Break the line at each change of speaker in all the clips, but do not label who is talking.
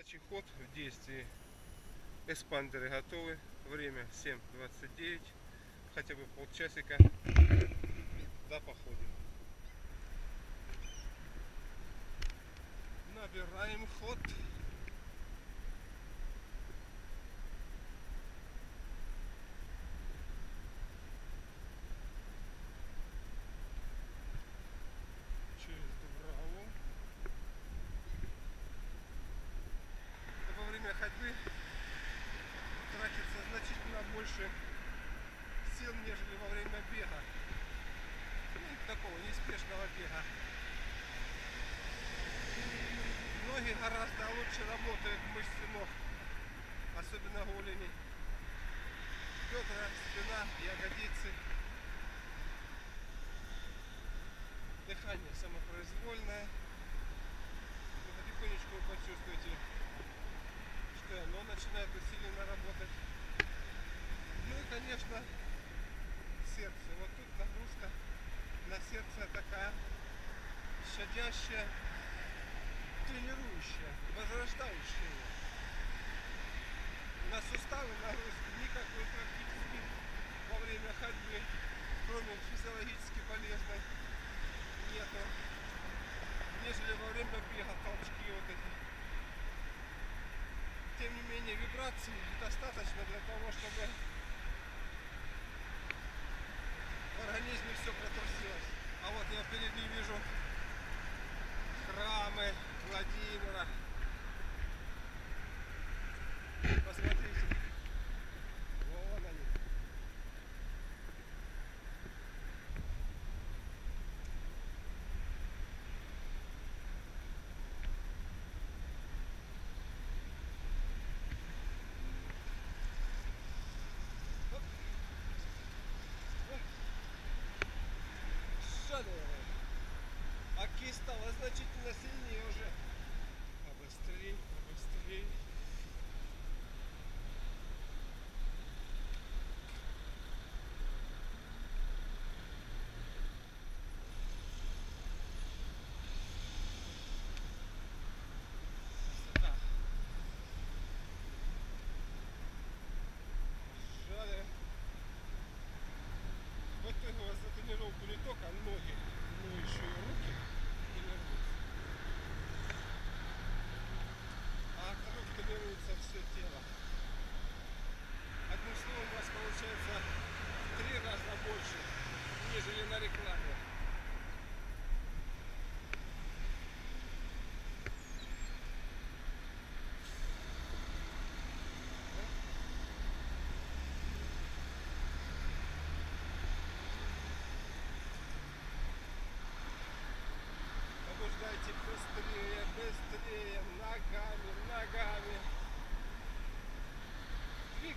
Рабочий ход в действии. Эспандеры готовы. Время 7.29. Хотя бы полчасика. Да, походим. Набираем ход. Через Дубраву. во время ходьбы тратится значительно больше сил, нежели во время бега. Ну, такого неспешного бега. Ноги гораздо лучше работают мышцы ног, особенно голени. Бедра, спина, ягодицы. Дыхание самопроизвольное. Вы потихонечку вы почувствуете что оно начинает усиленно работать. Ну и, конечно, сердце. Вот тут нагрузка на сердце такая щадящая, тренирующая, возрождающая. его. На суставы нагрузки никакой практически во время ходьбы, кроме физиологически полезной, нету. Нежели во время бега толчки вот эти тем не менее вибраций достаточно для того, чтобы в организме все протрусилось. А вот я впереди вижу храмы Владимира. açık klasiğin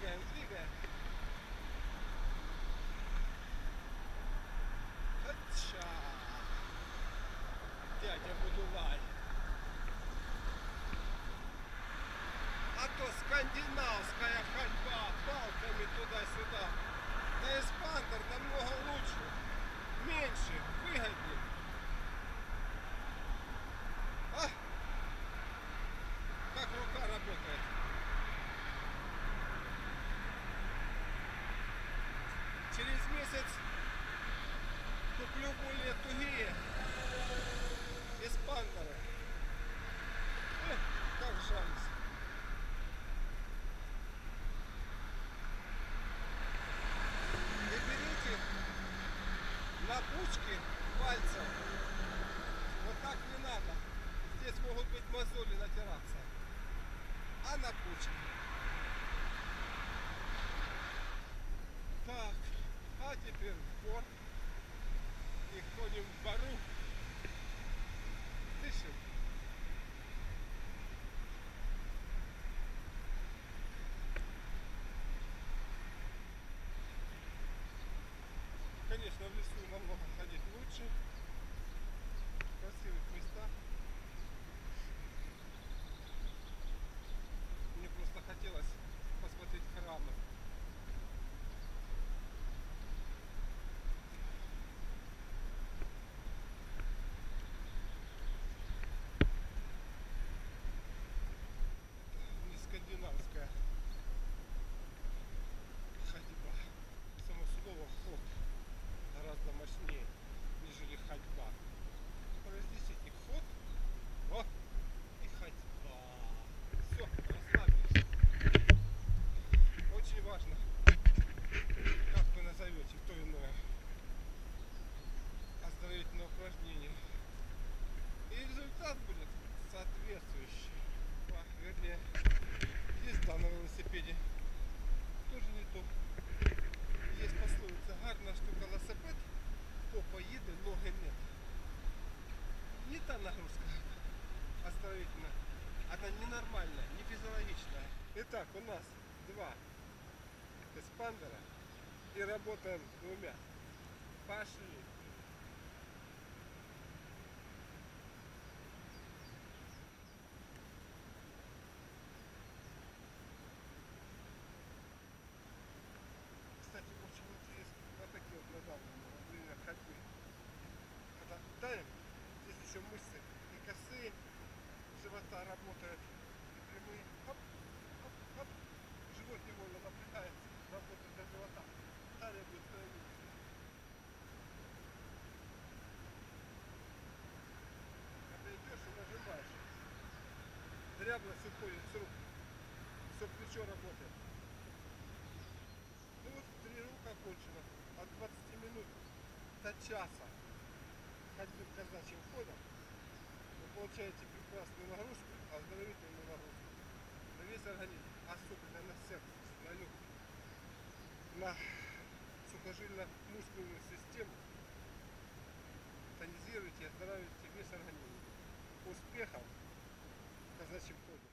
Двигаем, двигаем. Хача. Дядя Будулай. А то скандинавская ходьба палками туда-сюда. Да эспандер намного лучше, меньше, выгоднее. Пучки пальцев. Вот так не надо. Здесь могут быть мозоли натираться. А на пучки. Так, а теперь в бор. И ходим в бару. Дышим. Конечно, в лесу восстановительно. Она ненормальная, не физиологичная. Итак, у нас два эспандера и работаем двумя. Пошли. Живота работают, и прямые. Хоп, хоп, хоп. Живот невольно напрягается, работает для живота. Талия будет становиться. Когда идешь и нажимаешь, дряблость уходит с рук, все плечо работает. Ну вот тренировка окончена. От 20 минут до часа ходьбы казачьим ходом получаете прекрасную нагрузку, оздоровительную нагрузку на весь организм, особенно на сердце, на легкие, на сухожильно-мускульную систему. Тонизируйте и оздоравливайте весь организм. Успехов в казачьем ходе!